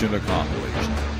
Mission accomplished.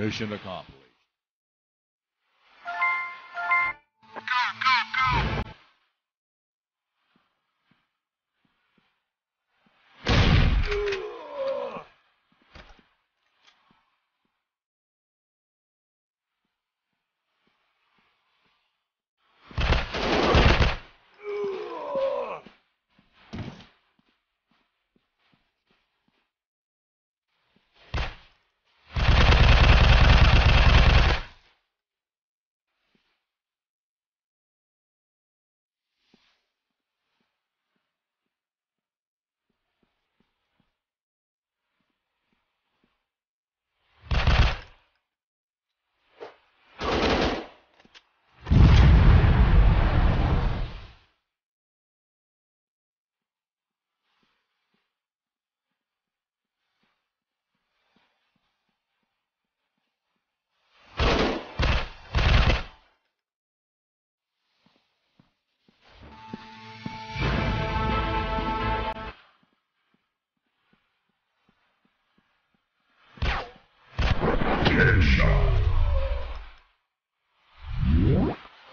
Mission accomplished.